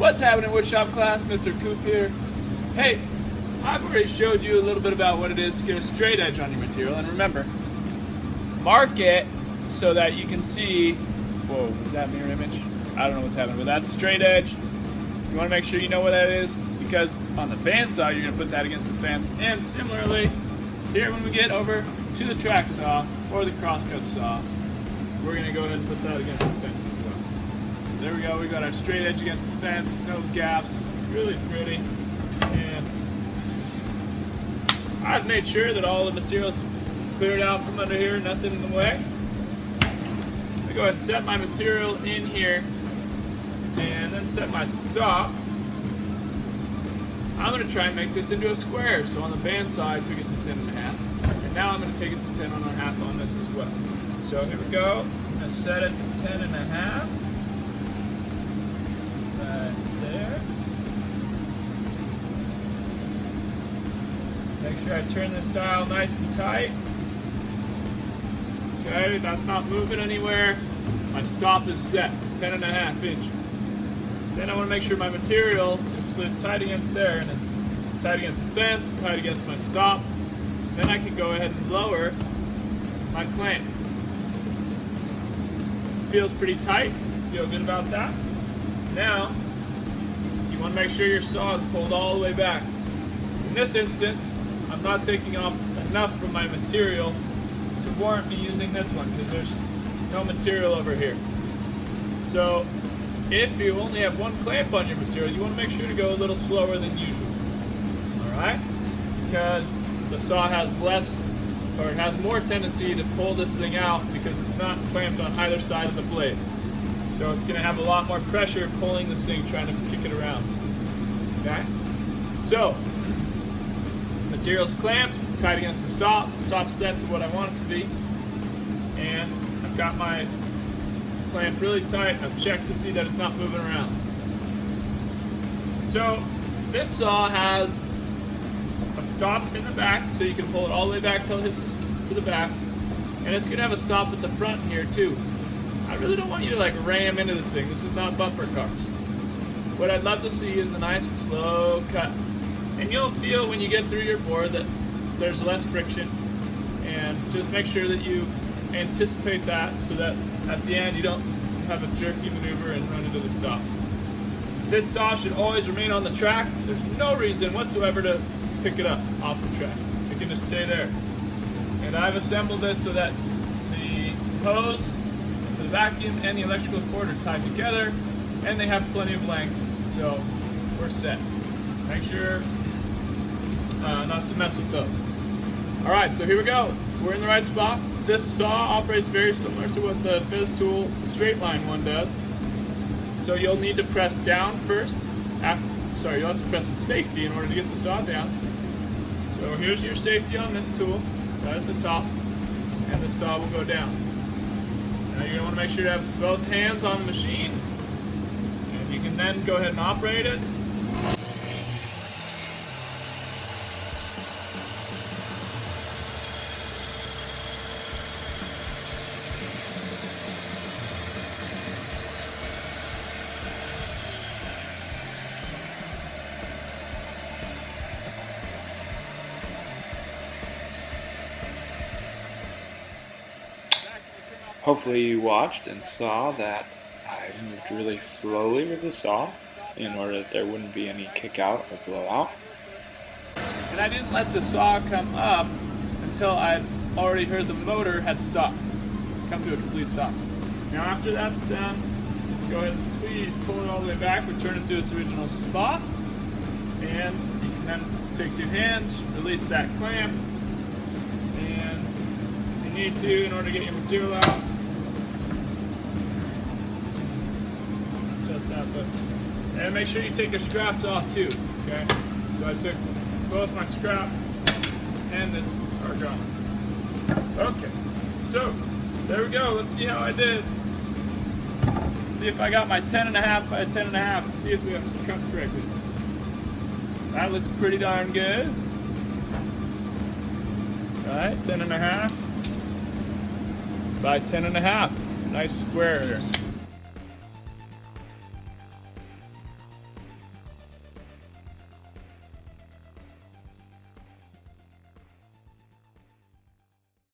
What's happening woodshop class? Mr. Koop here. Hey, I've already showed you a little bit about what it is to get a straight edge on your material. And remember, mark it so that you can see, whoa, is that mirror image? I don't know what's happening, but that's straight edge. You want to make sure you know what that is because on the bandsaw, you're going to put that against the fence. And similarly, here when we get over to the track saw or the crosscut saw, we're going to go ahead and put that against the fence there we go. We got our straight edge against the fence, no gaps, really pretty. And I've made sure that all the materials cleared out from under here, nothing in the way. I go ahead and set my material in here and then set my stop. I'm going to try and make this into a square. So on the bandsaw, I took it to 10 and a half. And now I'm going to take it to 10 and a half on this as well. So here we go. To set it to 10 and a half. Right there. Make sure I turn this dial nice and tight. Okay, that's not moving anywhere. My stop is set, 10 and a half inches. Then I want to make sure my material is slid tight against there and it's tight against the fence, tight against my stop. Then I can go ahead and lower my clamp. Feels pretty tight, feel good about that. Now, you want to make sure your saw is pulled all the way back. In this instance, I'm not taking off enough from my material to warrant me using this one because there's no material over here. So if you only have one clamp on your material, you want to make sure to go a little slower than usual. Alright? Because the saw has less, or it has more tendency to pull this thing out because it's not clamped on either side of the blade. So it's going to have a lot more pressure pulling this thing, trying to kick it around. Okay? So, material's clamped, tight against the stop, stop set to what I want it to be, and I've got my clamp really tight. I've checked to see that it's not moving around. So this saw has a stop in the back, so you can pull it all the way back till it hits to the back, and it's gonna have a stop at the front here too. I really don't want you to like ram into this thing. This is not bumper cars. What I'd love to see is a nice slow cut. And you'll feel when you get through your board that there's less friction. And just make sure that you anticipate that so that at the end you don't have a jerky maneuver and run into the stop. This saw should always remain on the track. There's no reason whatsoever to pick it up off the track. It can just stay there. And I've assembled this so that the hose, the vacuum, and the electrical cord are tied together and they have plenty of length. So we're set. Make sure uh, not to mess with those. All right, so here we go. We're in the right spot. This saw operates very similar to what the Festool straight line one does. So you'll need to press down first. After, sorry, you'll have to press safety in order to get the saw down. So here's your safety on this tool, right at the top, and the saw will go down. Now you're gonna wanna make sure you have both hands on the machine, and you can then go ahead and operate it. Hopefully you watched and saw that I moved really slowly with the saw in order that there wouldn't be any kick out or blowout. And I didn't let the saw come up until I already heard the motor had stopped, come to a complete stop. Now after that's done, go ahead and please pull it all the way back, return it to its original spot, and you can then take two hands, release that clamp, and need to, in order to get your material out, that, but and make sure you take your straps off too. Okay, so I took both my strap and this are gone. Okay, so there we go. Let's see how I did. See if I got my 10 and a half by 10 and a half. See if we have this cut correctly. That looks pretty darn good. All right, 10 and a half by 10 and a half. Nice square here.